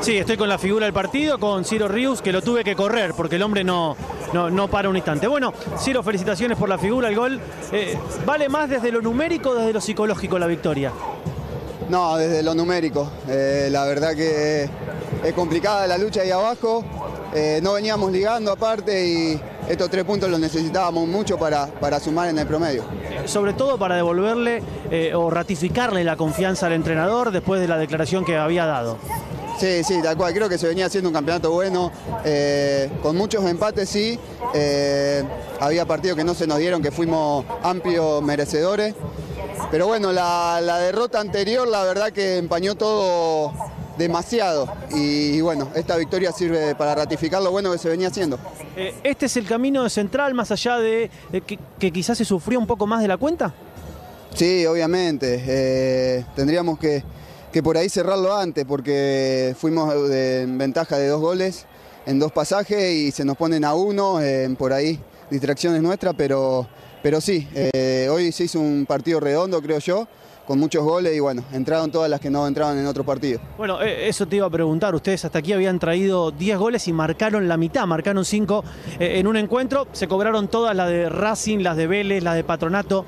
Sí, estoy con la figura del partido, con Ciro Rius, que lo tuve que correr porque el hombre no, no, no para un instante. Bueno, Ciro, felicitaciones por la figura, el gol. Eh, ¿Vale más desde lo numérico o desde lo psicológico la victoria? No, desde lo numérico. Eh, la verdad que es complicada la lucha ahí abajo. Eh, no veníamos ligando aparte y estos tres puntos los necesitábamos mucho para, para sumar en el promedio. Sobre todo para devolverle eh, o ratificarle la confianza al entrenador después de la declaración que había dado. Sí, sí, tal cual. Creo que se venía haciendo un campeonato bueno, eh, con muchos empates, sí. Eh, había partidos que no se nos dieron, que fuimos amplios merecedores. Pero bueno, la, la derrota anterior, la verdad que empañó todo demasiado. Y, y bueno, esta victoria sirve para ratificar lo bueno que se venía haciendo. Eh, ¿Este es el camino central más allá de, de que, que quizás se sufrió un poco más de la cuenta? Sí, obviamente. eh, tendríamos que, que por ahí cerrarlo antes porque fuimos de- en ventaja de dos goles en dos pasajes y se nos ponen a uno, eh, por ahí distracciones nuestras, pero, pero sí, eh, hoy se hizo un partido redondo, creo yo, con muchos goles y bueno, entraron todas las que no entraban en otros partidos. Bueno, eh, eso te iba a preguntar. Ustedes hasta aquí habían traído 10 goles y marcaron la mitad, marcaron 5 en un encuentro. Se cobraron todas las de Racing, las de Vélez, las de Patronato.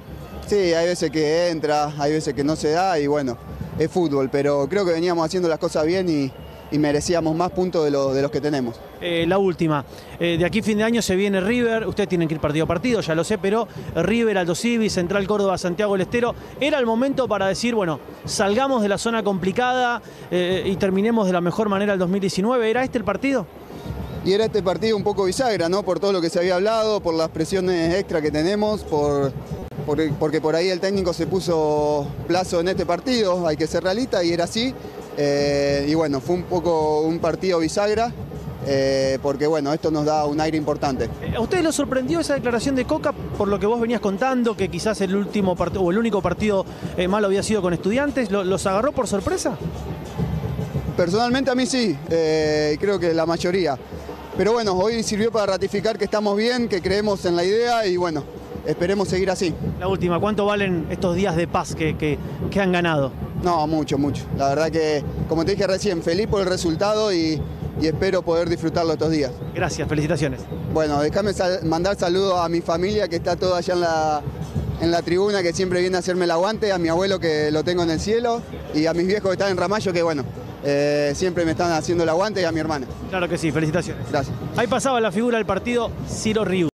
Sí, hay veces que entra, hay veces que no se da y bueno, es fútbol, pero creo que veníamos haciendo las cosas bien y, y merecíamos más puntos de, lo- de los que tenemos. Eh, la última, eh, de aquí fin de año se viene River, ustedes tienen que ir partido a partido, ya lo sé, pero River, Aldo Civi, Central Córdoba, Santiago del Estero, era el momento para decir, bueno, salgamos de la zona complicada eh, y terminemos de la mejor manera el 2019. ¿Era este el partido? Y era este partido un poco bisagra, ¿no? Por todo lo que se había hablado, por las presiones extra que tenemos, por- porque por ahí el técnico se puso plazo en este partido, hay que ser realista y era así. Eh, y bueno, fue un poco un partido bisagra, eh, porque bueno, esto nos da un aire importante. ¿A ustedes los sorprendió esa declaración de Coca por lo que vos venías contando, que quizás el último partido o el único partido eh, malo había sido con estudiantes? ¿Lo- ¿Los agarró por sorpresa? Personalmente a mí sí, creo que la mayoría. Pero bueno, hoy sirvió para ratificar que estamos bien, que creemos en la idea y bueno, esperemos seguir así. La última, ¿cuánto valen estos días de paz que, que- que han ganado? No, mucho, mucho. La verdad que, como te dije recién, feliz por el resultado y, y espero poder disfrutarlo estos días. Gracias, felicitaciones. Bueno, déjame sal- mandar saludos a mi familia que está toda allá en la, en la tribuna, que siempre viene a hacerme el aguante, a mi abuelo que lo tengo en el cielo y a mis viejos que están en Ramallo, que bueno, eh, siempre me están haciendo el aguante y a mi hermana. Claro que sí, felicitaciones. Gracias. Ahí pasaba la figura del partido Ciro Rius.